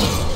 you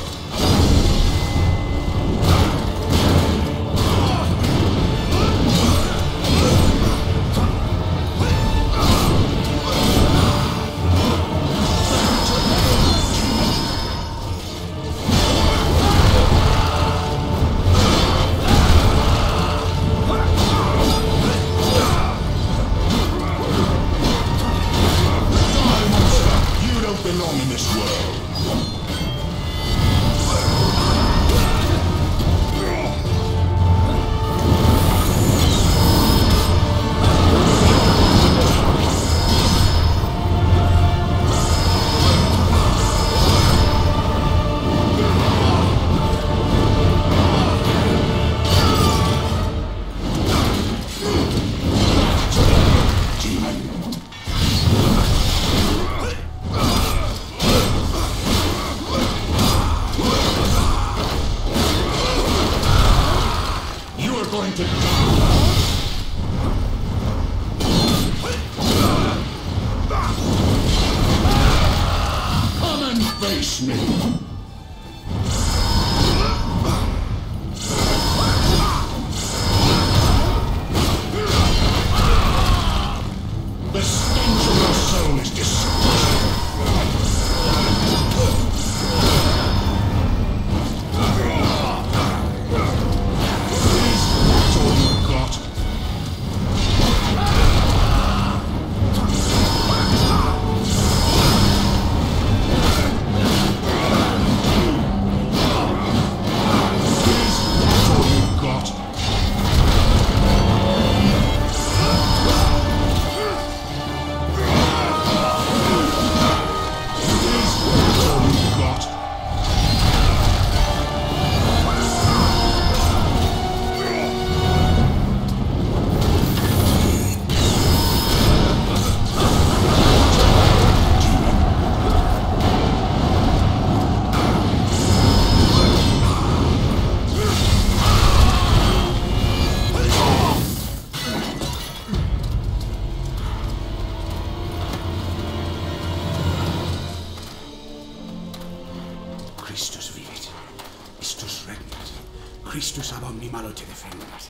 going to die. Come and face me! Cristo, salva mi malo, te defendas.